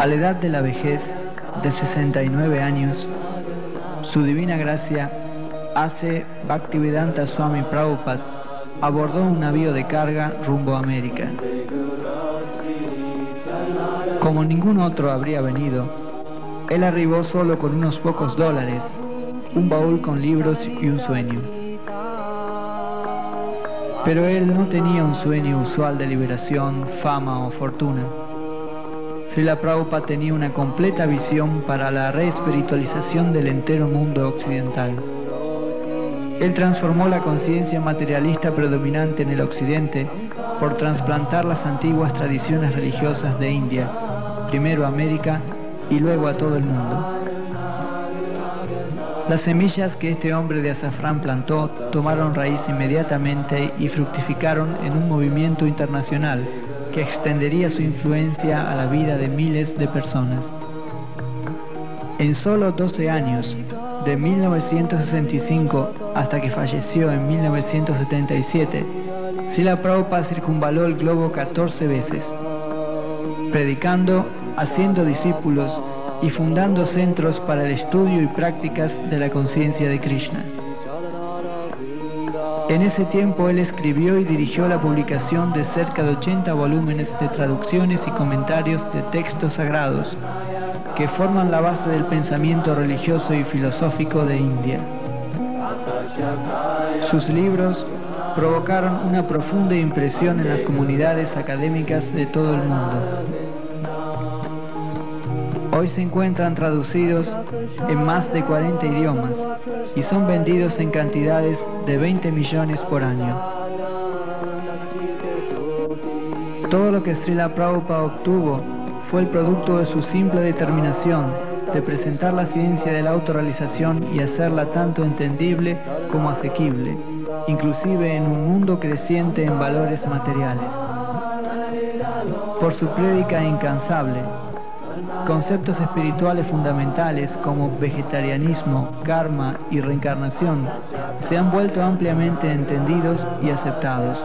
A la edad de la vejez, de 69 años, su divina gracia hace Bhaktivedanta Swami Prabhupada abordó un navío de carga rumbo a América. Como ningún otro habría venido, él arribó solo con unos pocos dólares, un baúl con libros y un sueño. Pero él no tenía un sueño usual de liberación, fama o fortuna. Srila Prabhupada tenía una completa visión para la reespiritualización del entero mundo occidental. Él transformó la conciencia materialista predominante en el occidente por trasplantar las antiguas tradiciones religiosas de India, primero a América y luego a todo el mundo. Las semillas que este hombre de azafrán plantó tomaron raíz inmediatamente y fructificaron en un movimiento internacional que extendería su influencia a la vida de miles de personas. En solo 12 años, de 1965 hasta que falleció en 1977, Sila Prabhupada circunvaló el globo 14 veces, predicando, haciendo discípulos y fundando centros para el estudio y prácticas de la conciencia de Krishna. En ese tiempo él escribió y dirigió la publicación de cerca de 80 volúmenes de traducciones y comentarios de textos sagrados que forman la base del pensamiento religioso y filosófico de India. Sus libros provocaron una profunda impresión en las comunidades académicas de todo el mundo. Hoy se encuentran traducidos en más de 40 idiomas y son vendidos en cantidades de 20 millones por año. Todo lo que Srila Prabhupada obtuvo fue el producto de su simple determinación de presentar la ciencia de la autorrealización y hacerla tanto entendible como asequible, inclusive en un mundo creciente en valores materiales. Por su prédica incansable, Conceptos espirituales fundamentales como vegetarianismo, karma y reencarnación se han vuelto ampliamente entendidos y aceptados.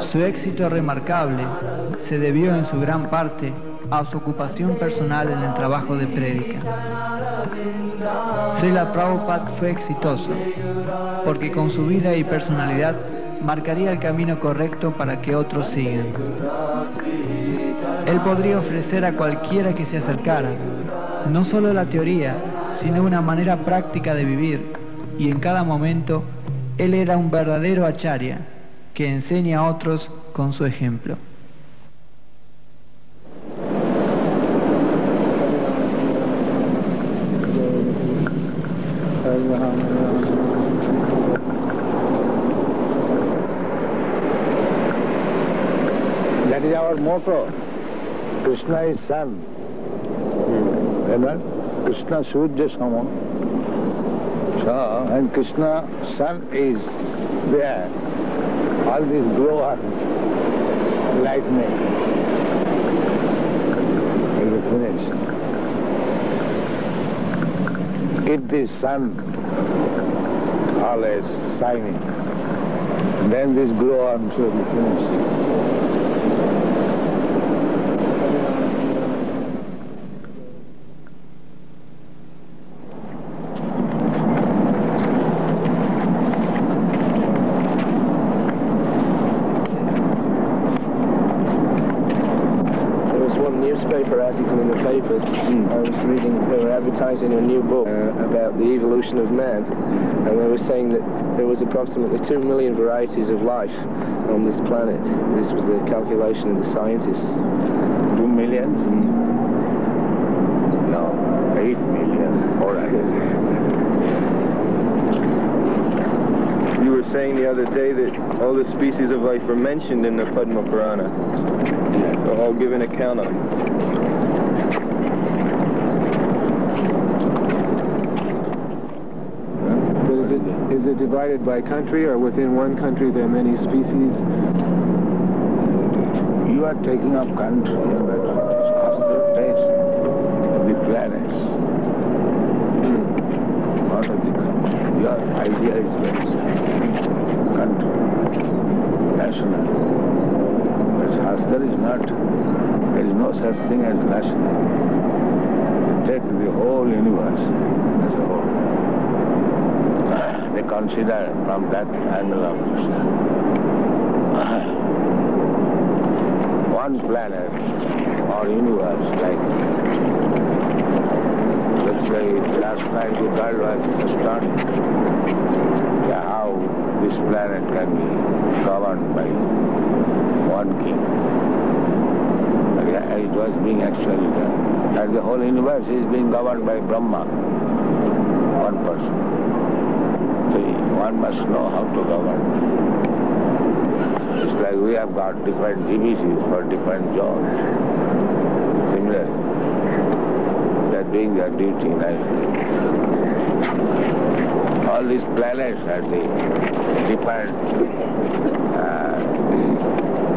Su éxito remarcable se debió en su gran parte a su ocupación personal en el trabajo de prédica. Srila Prabhupada fue exitoso porque con su vida y personalidad marcaría el camino correcto para que otros sigan. Él podría ofrecer a cualquiera que se acercara, no solo la teoría, sino una manera práctica de vivir, y en cada momento Él era un verdadero acharya que enseña a otros con su ejemplo. Motto. Krishna is sun. Hmm. You know? Krishna Surya Sama. So, and Krishna sun is there. All these glowworms, lightning, will be finished. The sun always shining, then this glowworms will be finished. There was one newspaper article in the paper. I was reading, they were advertising a new book uh, about the evolution of man. And they were saying that there was approximately two million varieties of life on this planet. This was the calculation of the scientists. Two million? No, eight million. All right. You were saying the other day that all the species of life are mentioned in the Padma Purana. They're all given account of. But is it, is it divided by country or within one country there are many species? You are taking up country, but ask the of the planets. Not of the country. Your idea is very simple. Country, national. But Shastra is not, there is no such thing as national. Take the whole universe as a whole. Consider from that angle of view. Uh-huh. One planet or universe like let's say last night the girl was yeah, how this planet can be governed by one king. It was being actually done. And the whole universe is being governed by Brahma, one person. One must know how to govern. It's like we have got different GBCs for different jobs. Similarly, they're doing their duty nicely. All these planets are the different uh,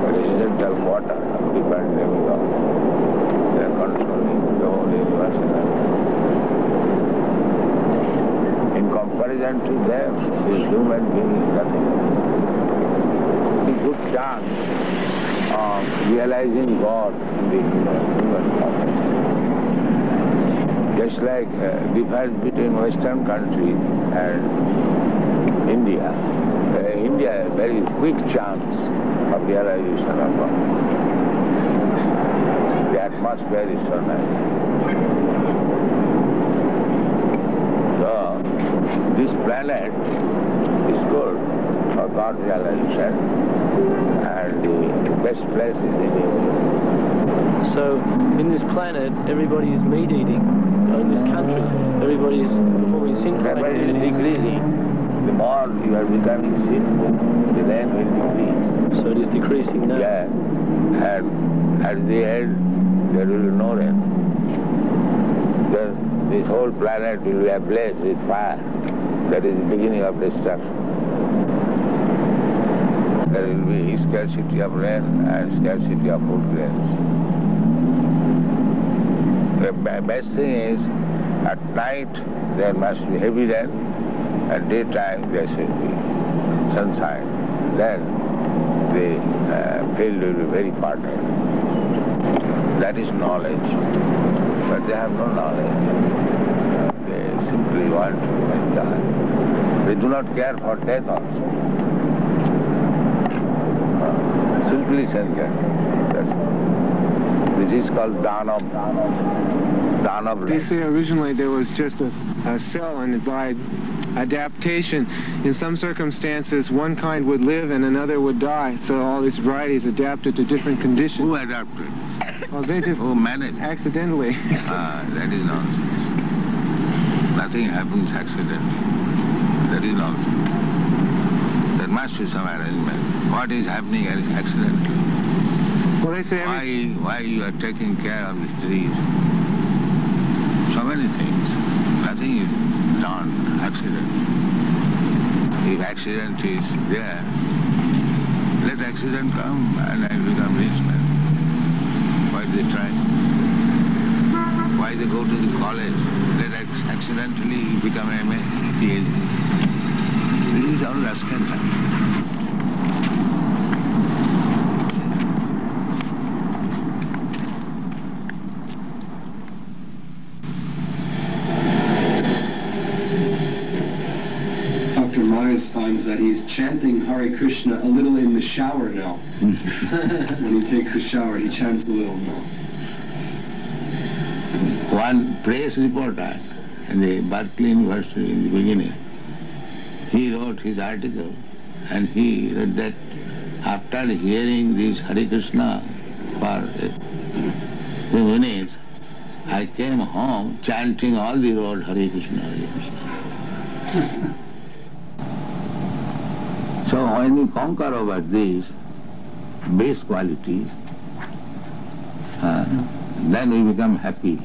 residential quarter of different demigods. They are controlling the whole universe. To them, this human being is nothing. A good chance of realizing God in the human form. Just like uh, difference between Western country and India. Uh, India very quick chance of realization of God. The atmosphere is so nice. So, this planet is good for God realization and the best place is in India. So, in this planet, everybody is meat eating. In this country, everybody is performing sin it is decreasing. The more you are becoming sinful, the land will decrease. So it is decreasing now. Yeah. And at the end, there will be no rain. Then this whole planet will be ablaze with fire. That is the beginning of destruction. There will be scarcity of rain and scarcity of food grains. The best thing is, at night there must be heavy rain, at daytime there should be sunshine. Then the uh, field will be very fertile. That is knowledge. But they have no knowledge. Simply want to enjoy. They do not care for death also. Uh, simply. That's. This is called Dhanam. Dhanam. They say originally there was just a, a cell, and by adaptation, in some circumstances, one kind would live and another would die. So all these varieties adapted to different conditions. Who adapted? Well, they just Who managed? accidentally. Ah, that is nonsense. Nothing happens accidentally. That is nonsense. There must be some arrangement. What is happening is accidental. well, say Why, why you are taking care of these trees? So many things. Nothing is done accidentally. If accident is there, let accident come and I become rich man. Why they try? Why they go to the college? Ac- accidentally become MA, PhD. This is all rascal time. Dr. Myers finds that he's chanting Hare Krishna a little in the shower now. when he takes a shower, he chants a little now. One press reporter in the Berkeley University in the beginning, he wrote his article and he read that after hearing this Hare Krishna for a few minutes, I came home chanting all the road Hare Krishna, Hare Krishna. so when we conquer over these base qualities, uh, then we become happy.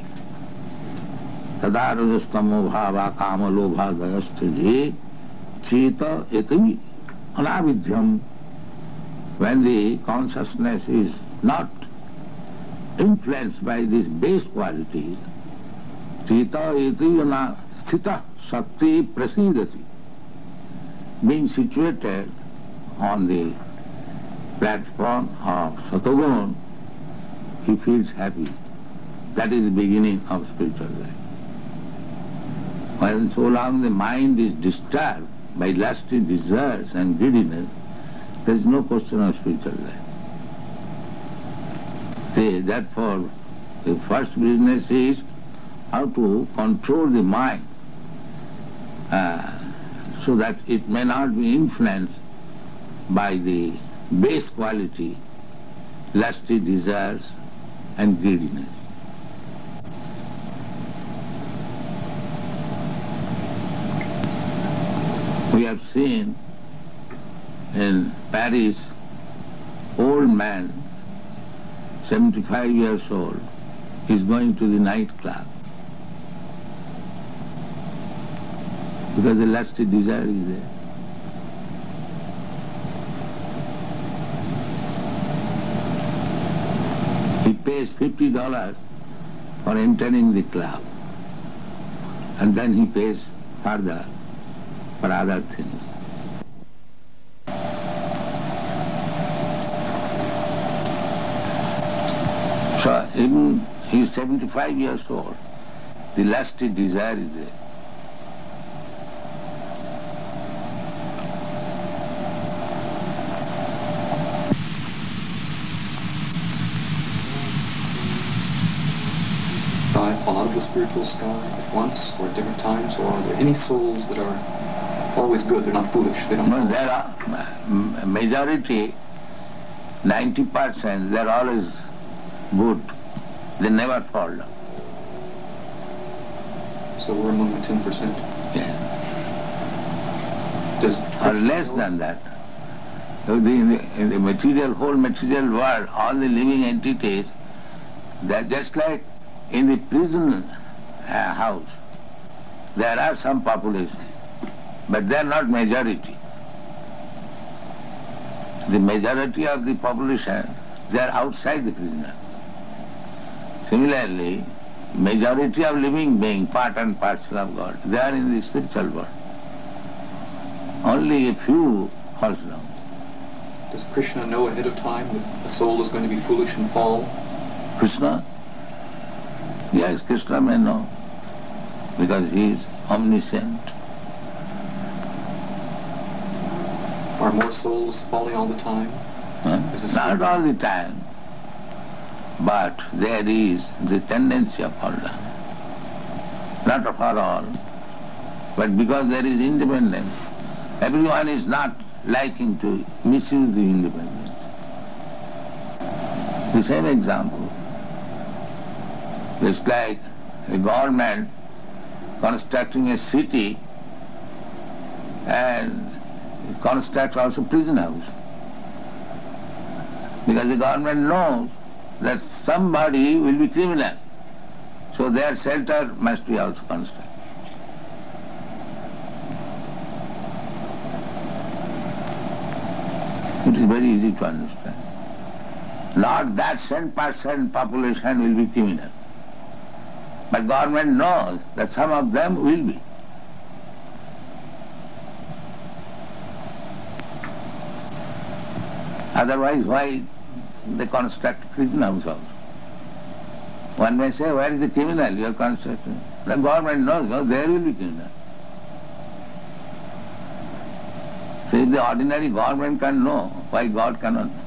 यदारजस्तमोभावा कामलोभा गयस्थ जी चीत इतनी अनाविध्यम। When the consciousness is not influenced by this base quality चीत एक ना स्थित शक्ति प्रसिद्ध थी being situated on the platform of सतोगुण he feels happy that is the beginning of spiritual life While so long the mind is disturbed by lusty desires and greediness, there is no question of spiritual life. See, therefore, the first business is how to control the mind uh, so that it may not be influenced by the base quality, lusty desires and greediness. We have seen in Paris, old man, 75 years old, is going to the nightclub because the lusty desire is there. He pays $50 for entering the club. And then he pays further things. So even he is 75 years old, the lusty desire is there. Of the spiritual sky at once or at different times, or are there any souls that are always good? They're not foolish. They don't no, there are majority, 90%, they're always good. They never fall down. So we're among the ten percent. Yeah. Does Or less than that. So the, the material, whole material world, all the living entities, they're just like in the prison uh, house. There are some population, but they're not majority. The majority of the population, they're outside the prison. Similarly, majority of living being, part and parcel of God, they are in the spiritual world. Only a few falls down. Does Krishna know ahead of time that a soul is going to be foolish and fall? Krishna? Yes, Krishna may know, because he is omniscient. Are more souls falling all the time? Huh? Not all the time, but there is the tendency of fall down. Not for all, but because there is independence, everyone is not liking to misuse the independence. The same example. It's like a government constructing a city and construct also prison house. Because the government knows that somebody will be criminal. So their shelter must be also constructed. It is very easy to understand. Not that 10% population will be criminal. But government knows that some of them will be. Otherwise, why they construct prison house also? One may say, where is the criminal you are constructing? The government knows, no, there will be criminal. So if the ordinary government can know, why God cannot know?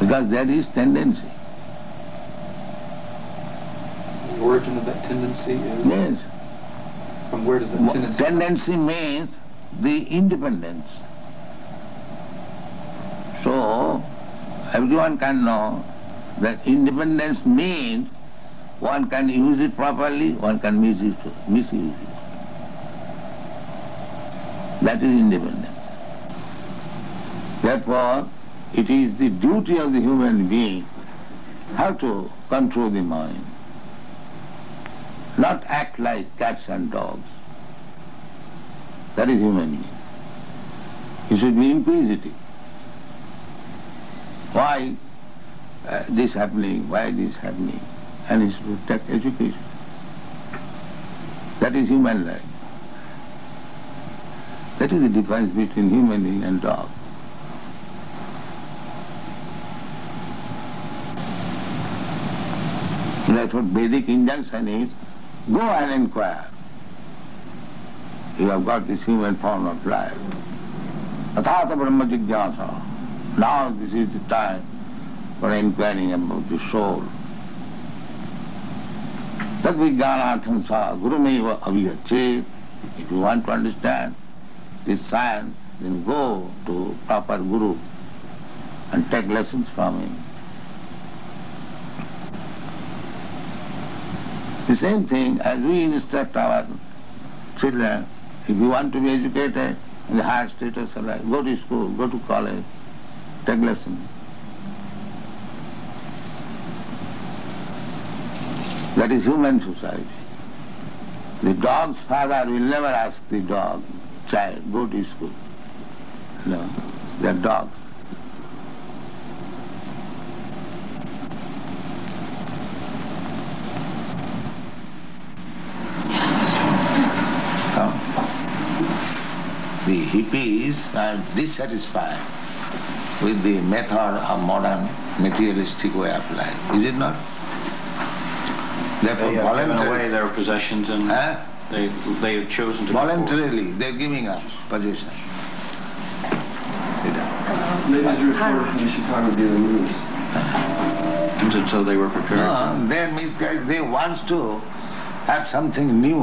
Because there is tendency. The origin of that tendency is Yes. From where does that tendency? Tendency means the independence. So, everyone can know that independence means one can use it properly, one can misuse it. Misuse it. That is independence. Therefore, it is the duty of the human being how to control the mind not act like cats and dogs. That is human being. You should be inquisitive. Why uh, this happening? Why this happening? And it should take education. That is human life. That is the difference between human being and dog. Therefore, Vedic injunction is Go and inquire. You have got this human form of life. Athata Brahma Jigyasa. Now this is the time for inquiring about the soul. Tad vijnanatham sa gurumeva aviyachet. If you want to understand this science, then go to proper guru and take lessons from him. The same thing as we instruct our children, if you want to be educated in the higher status of life, go to school, go to college, take lessons. That is human society. The dog's father will never ask the dog, child, go to school. No, they're dogs. The hippies are dissatisfied with the method of modern materialistic way of life. Is it not? Therefore, They have given away their possessions and Huh? they, they have chosen to voluntarily they're giving us possession. Ladies reported from the Chicago Daily News. And so they were prepared. No, they misguide. They want to have something new,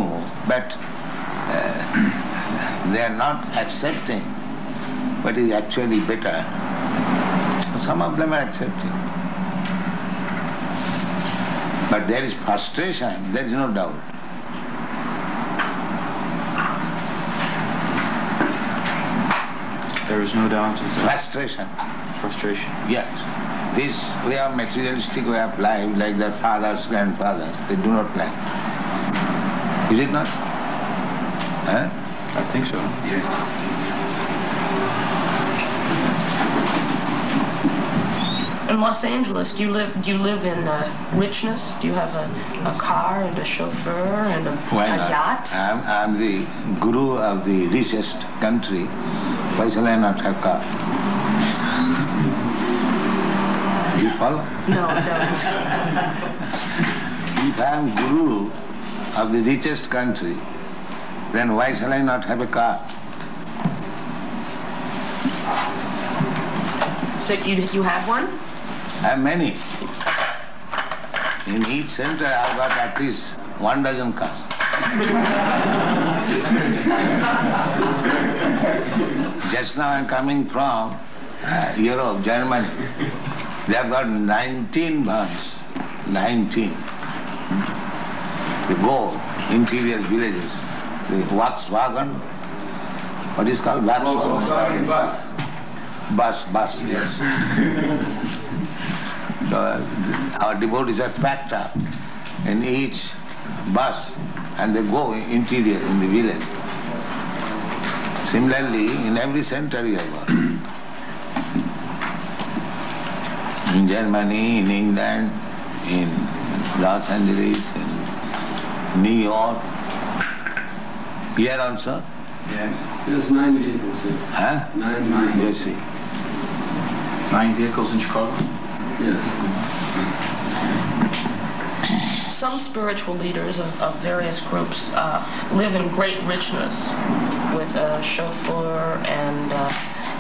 but uh, they are not accepting what is actually better. Some of them are accepting. But there is frustration, there is no doubt. There is no doubt Frustration, frustration. yes. This way of materialistic way of life, like their fathers, grandfathers, they do not like. Is it not? Huh? I think so. In Los Angeles, do you live do you live in uh, richness? Do you have a, a car and a chauffeur and a, Why a not? yacht? I'm, I'm the guru of the richest country. Why shall I not have car? You follow? No, no. If I'm guru of the richest country, then why shall I not have a car? So you you have one? I have many. In each center I've got at least one dozen cars. Just now I'm coming from uh, Europe, Germany. They have got 19 vans. 19. The go interior villages. The Volkswagen, what is called Volkswagen? bus. Bus, bus, yes. So uh, our devotees are packed up in each bus and they go interior in the village. Similarly, in every center you have got. in Germany, in England, in Los Angeles, in New York, here also. Yes. There's nine vehicles here. Huh? Nine vehicles. You see. Nine vehicles in Chicago? Yes. Some spiritual leaders of, of various groups uh, live in great richness with a chauffeur and uh,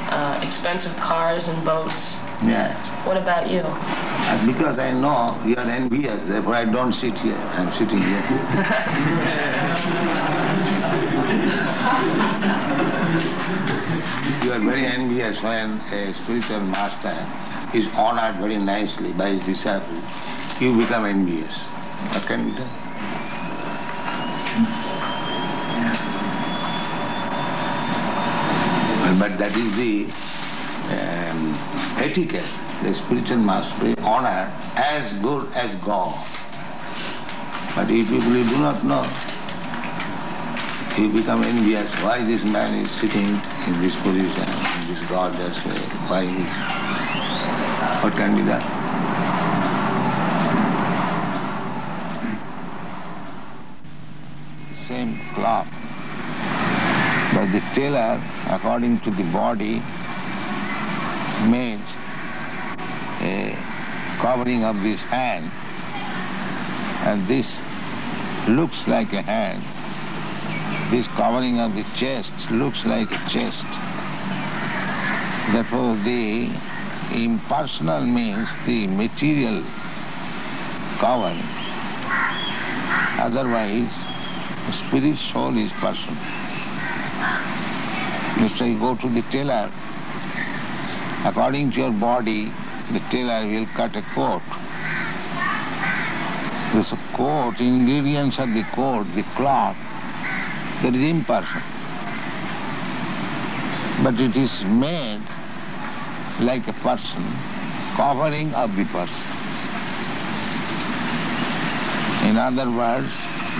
uh, expensive cars and boats. Yes. What about you? And because I know you are envious, therefore I don't sit here. I'm sitting here. you are very envious when a spiritual master is honored very nicely by his disciples. You become envious. What can be done? But that is the um, etiquette. The spiritual master honored as good as God. But if people do not know, he become envious. Why this man is sitting in this position, in this gorgeous way? Why? What can be done? Same cloth. But the tailor, according to the body, made a covering of this hand And this looks like a hand. This covering of the chest looks like a chest. Therefore, the impersonal means the material covering. Otherwise, spirit soul is person. Just like you go to the tailor, according to your body, the tailor will cut a coat. This coat, ingredients of the coat, the cloth, that is impersonal. But it is made like a person, covering of the person. In other words,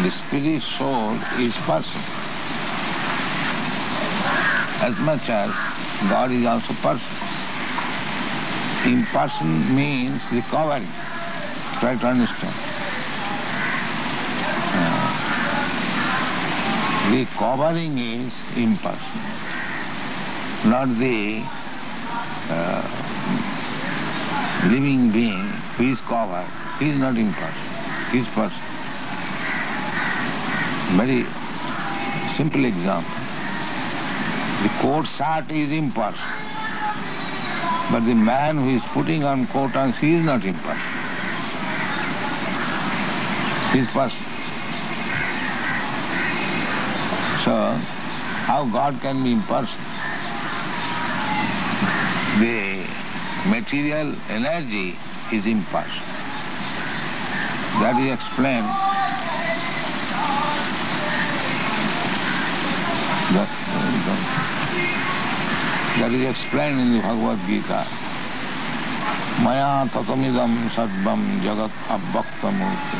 the spirit soul is person. As much as God is also person. Imperson means the covering. Try to understand. Uh, the covering is impersonal, not the uh, living being who is covered. He is not impersonal. He is person. Very simple example. The coat shirt is impersonal. But the man who is putting on coat and he is not impersonal. He is person. So, how God can be impersonal? The material energy is impersonal. That is explained that, that is explained in the Bhagavad Gita. Maya tatamidam sadvam jagat abbaktamurti.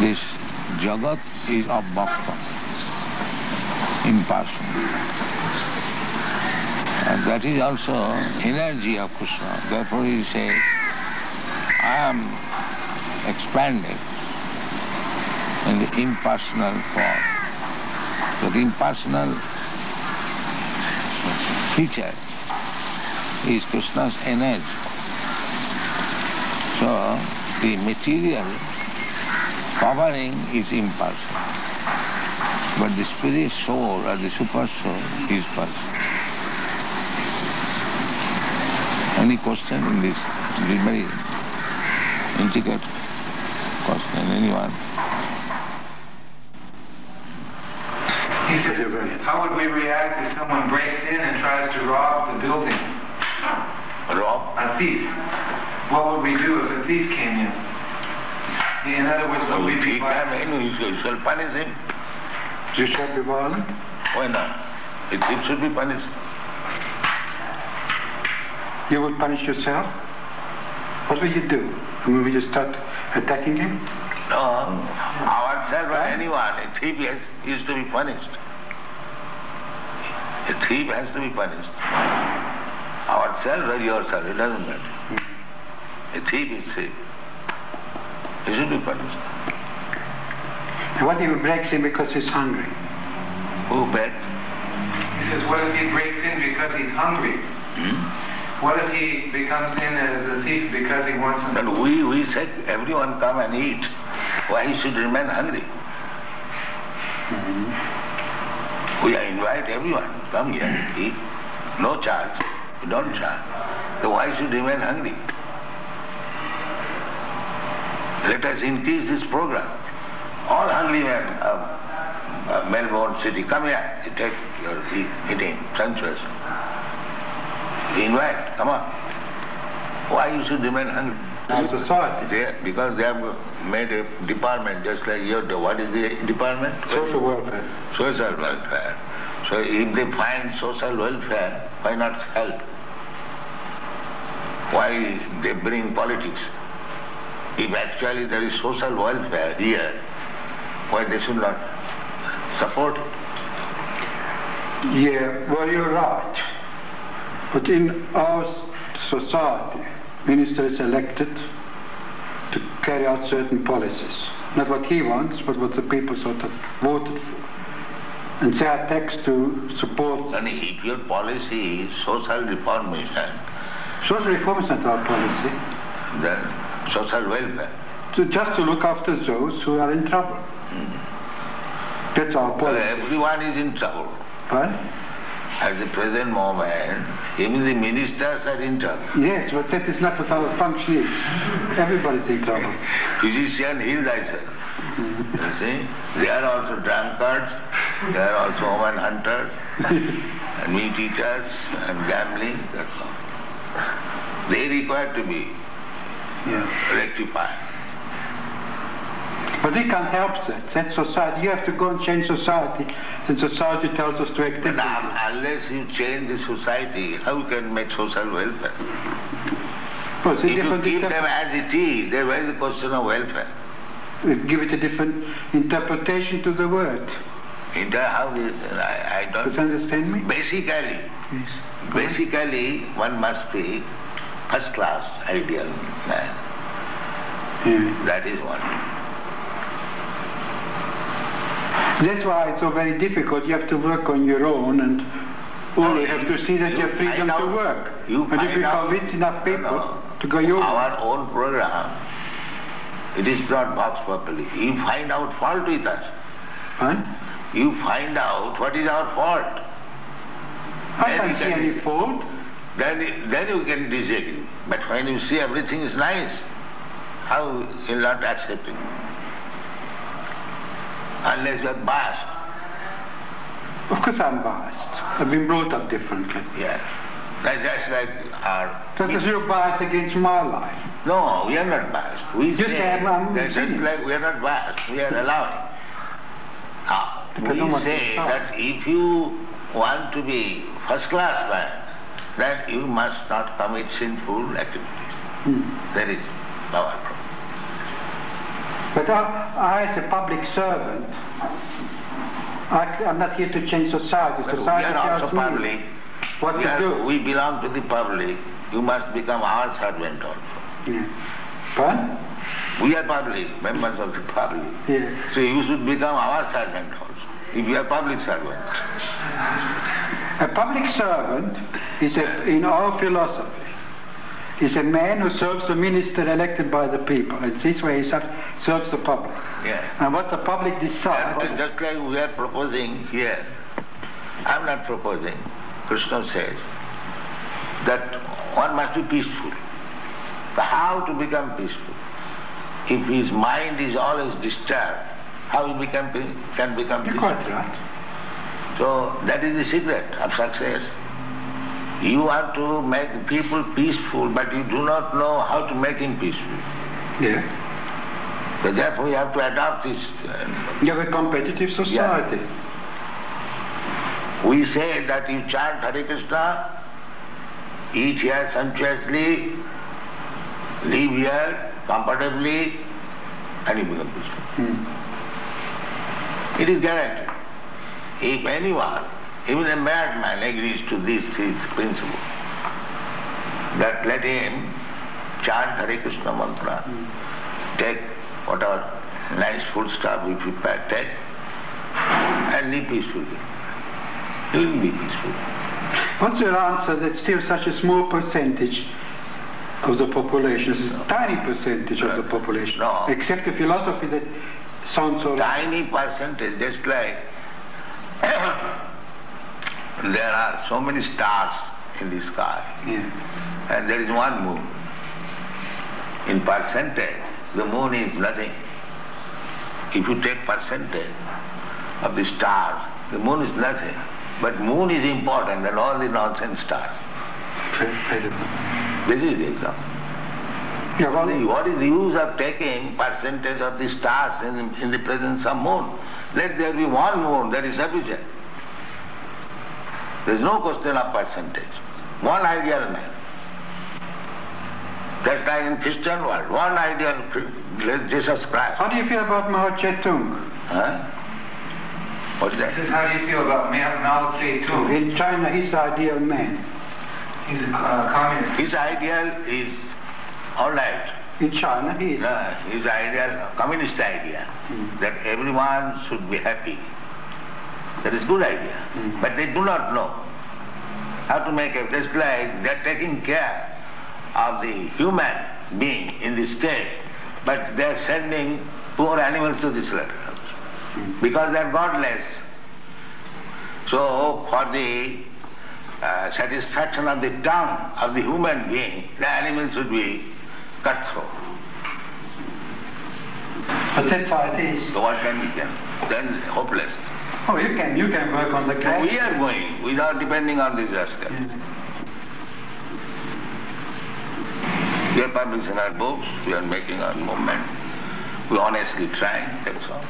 This jagat is abbaktam, impersonal. And that is also energy of Krishna. Therefore he says, I am expanded in the impersonal form. The impersonal feature is Krishna's energy. So the material covering is impersonal. But the spirit soul or the super soul is personal. Any question in this? This very intricate question. Anyone? He says, how would we react if someone breaks in and tries to rob the building? Rob? A thief. What would we do if a thief came in? In other words, would we be He came in, we shall- shall punish him. You shall be violent? Why not? It, it should be punished. You would punish yourself? What will you do? Will you start attacking him? No, ourselves or anyone, a thief has, is to be punished. A thief has to be punished. Ourselves or yourself, it doesn't matter. A thief is thief. He should be punished. And what if he breaks in because he's hungry? Who bet? He says, what if he breaks in because he's hungry? Hmm? What if he becomes in as a thief because he wants But something? we, we said everyone come and eat. Why he should remain hungry? We invite everyone, come here, eat. No charge. We don't charge. So why should remain hungry? Let us increase this program. All hungry men of uh, Melbourne city, come here, take your eat, eating, sumptuous. Invite, come on. Why you should remain hungry? Our society. They, because they have made a department just like your, what is the department? Social welfare. Social welfare. So if they find social welfare, why not help? Why they bring politics? If actually there is social welfare here, why they should not support it? Yeah, well, you're right. But in our society, minister is elected to carry out certain policies. Not what he wants, but what the people sort of voted for. And they are taxed to support. And if your policy is social reformation, Social reform is not our policy. then social welfare. To, just to look after those who are in trouble. Hmm. That's our Well, policy. everyone is in trouble. Right? At the present moment, even the ministers are in trouble. Yes, but that is not what our function is. Everybody's in trouble. Physician, heal thyself. You see? They are also drunkards, they are also woman hunters, and meat eaters, and gambling, that's all. They require to be Yeah. rectified. But we can't help that. That's society. You have to go and change society. Then society tells us to act But differently. Um, unless you change the society, how you can make social welfare? Well, a If you keep them as it is, then where is the question of welfare? we give it a different interpretation to the word. Inter how is, I, I don't, you understand me? basically, Yes. basically one must be first class ideal man. That is one. That's why it's so very difficult. You have to work on your own and all you have to see that you have freedom find to work. you and if you convince enough people No, to go your. Our own program, it is not boxed properly. You find out fault with us. Huh? You find out what is our fault. I Then can't see any fault. Then, then you can disagree. But when you see everything is nice, how you not accepting? Unless you are biased. Of course I'm biased. I've been brought up differently. Yes. That's just like our... That is your bias against my life. No, we are not biased. We You say say I'm- just like we are not biased. We are allowed. Now, But we to say that if you want to be first class man, then you must not commit sinful activities. Hmm. That is our problem. But I, I as a public servant, I, am not here to change society. But we Society are also tells me public. what We, to are, do. we belong to the public. You must become our servant also. Yeah. But, We are public, members of the public. yeah. So you should become our servant also. If you are public servant. A public servant is a, in our philosophy, is a man who serves the minister elected by the people. And this way he serves the public. Yeah. And what the public decides, And just like we are proposing here, I'm not proposing, Krishna says, that one must be peaceful. But how to become peaceful? If his mind is always disturbed, how he become, can become peaceful? quite right. So that is the secret of success. You want to make people peaceful, but you do not know how to make him peaceful. Yeah. So therefore you have to adopt this. uh, You have a competitive society. We say that you chant Hare Krishna, eat here sumptuously, live here comfortably, and you become peaceful. Hmm. It is guaranteed. If anyone, even a madman, agrees to this, this principle, that let him chant Hare Krishna mantra, hmm. take whatever nice food stuff we prepare, take, and live peacefully. He will be peaceful. What's your answer that still such a small percentage of the population, it's a tiny percentage of the population, No. except the philosophy that sounds so Tiny percentage, just like there are so many stars in the sky, Yeah. and there is one moon. In percentage, the moon is nothing. If you take percentage of the stars, the moon is nothing. But moon is important than all the nonsense stars. This is the example. See, What is the use of taking percentage of the stars in, in the presence of moon? Let there be one moon, that is sufficient. There is no question of percentage. One ideal man. Just like in Christian world, one ideal Chr- Jesus Christ. how do you feel about Mao Zedong? Huh? What's that? Says, how do you feel about Mao Mao Zedong? In China, he's the ideal man. He's a uh, communist. His ideal is all right. In China, he is. Uh, his ideal, communist idea, that everyone should be happy. That is good idea. But they do not know how to make a Just like they're taking care of the human being in this state, but they are sending poor animals to this slaughterhouse because they are godless. So for the uh, satisfaction of the tongue of the human being, the animal should be cut through. But that's how it is. So what can we do? Then hopeless. Oh, you can, you can work on the So case. we are going without depending on this rascal. We are publishing our books, we are making our movement. We honestly try, that's all.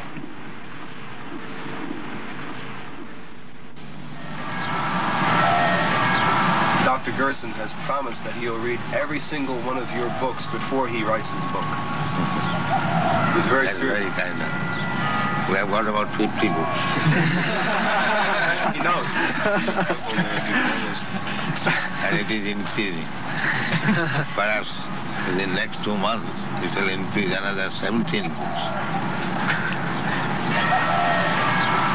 Dr. Gerson has promised that he'll read every single one of your books before he writes his book. He's very That's serious. very kind of We have got about 50 books. he knows. and it is increasing. Perhaps in the next two months it will increase another 17 books.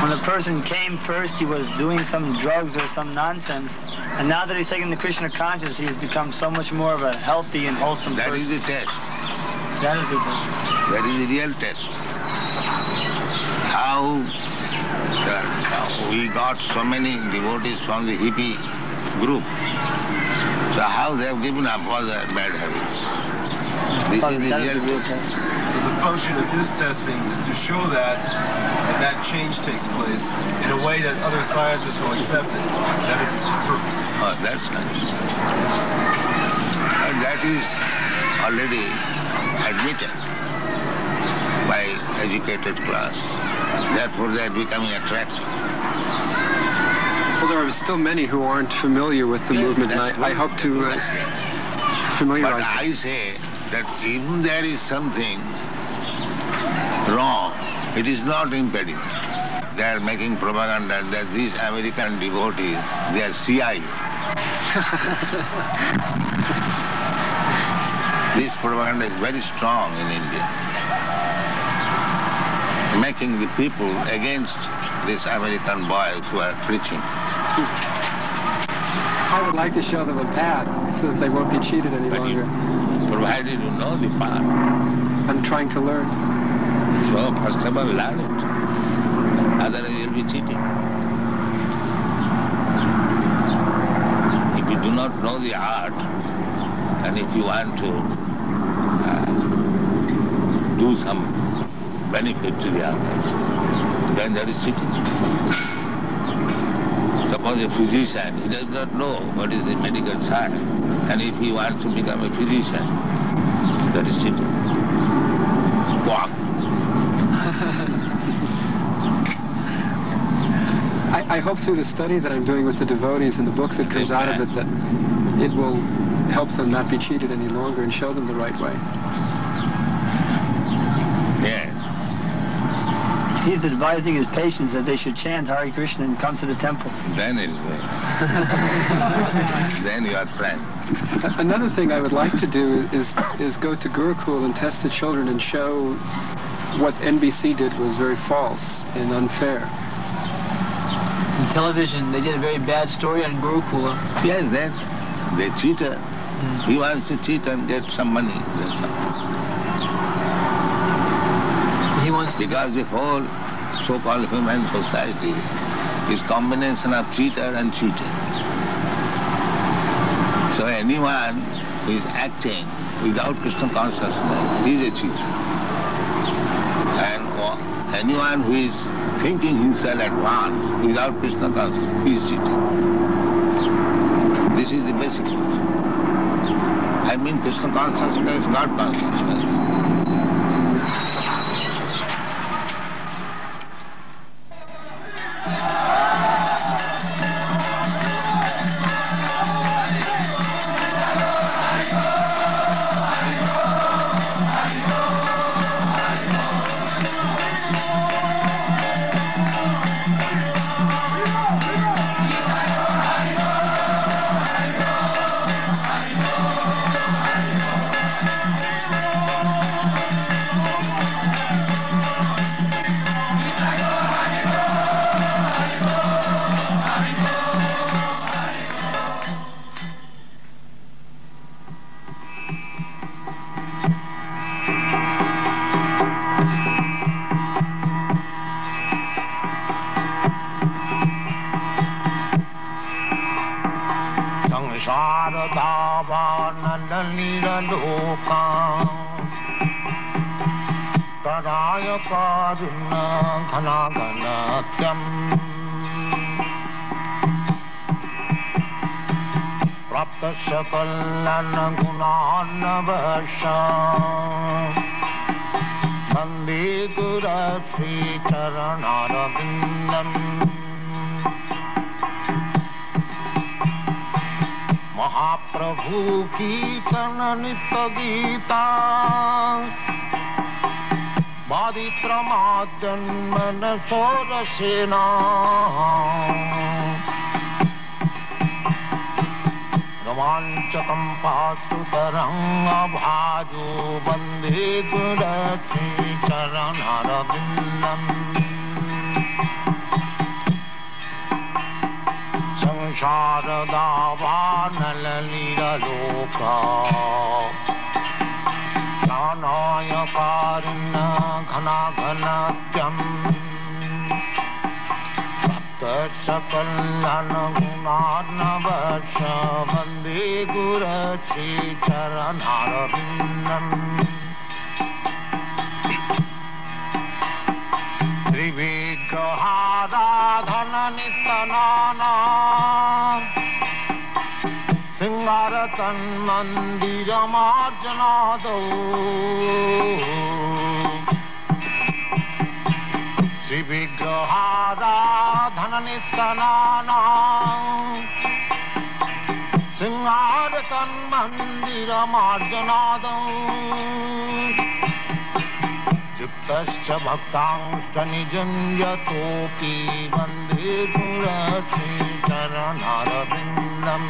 When a person came first, he was doing some drugs or some nonsense. And now that he's taken the Krishna consciousness, he's become so much more of a healthy and wholesome That person. is the test. That is the test. That is the real test. How the- we got so many devotees from the hippie group. So how they have given up all their bad habits. This is the real the real test. So the function of this testing is to show that that, that change takes place in a way that other scientists will accept it. That is his purpose. Oh, that's nice. And that is already admitted by educated class. Therefore they are becoming attractive. Well, there are still many who aren't familiar with the movement, and I, I hope to uh, But them. I say that even there is something wrong, it is not impediment. They are making propaganda that these American devotees, they are CIA. this propaganda is very strong in India. Making the people against these American boys who are preaching. I would like to show them a path so that they won't be cheated any But you- longer. Provided you know the path. I'm trying to learn. So first of all, learn it. Otherwise you'll be cheating. If you do not know the art, and if you want to uh, do some benefit to the others, then that is cheating. Suppose a physician, he does not know what is the medical science, and if he wants to become a physician, that is cheating. Quack. I, I hope through the study that I'm doing with the devotees and the books that comes out of it that it will help them not be cheated any longer and show them the right way. Yes. He's advising his patients that they should chant Hare Krishna and come to the temple. Then it is well. then you are friend. Another thing I would like to do is is go to Gurukul and test the children and show what NBC did was very false and unfair. On television, they did a very bad story on Gurukula. Yes, that they cheater. Hmm. He wants to cheat and get some money. That's all. He wants to Because the whole so-called human society is combination of cheater and cheated. So anyone who is acting without Krishna consciousness is a cheater. And anyone who is thinking himself advanced without Krishna consciousness is cheating. This is the basic truth. I mean Krishna consciousness, God consciousness. प्राप्तस्य वर्षा सन्देशीचरणरविन्दन् महाप्रभु कीर्तन नित्य बाधित्रमाचन्दन सोरसेना पातु तरङ्गभाजो वन्दे बन्धे गुरथे चरणरविन्दी घनाय कारुण्य घना घनत्यं वन्दे गुरक्षे चरणारविन्दम् स्मरतन्मन्दिरमार्जनादौ श्रीविग्रहाराधननिस्तनाना सिंहारतन्मन्दिरमार्जनादौ युक्तश्च भक्तांश्च निजञ्जतोऽपि वंदे गुरचेतरणारविन्दम्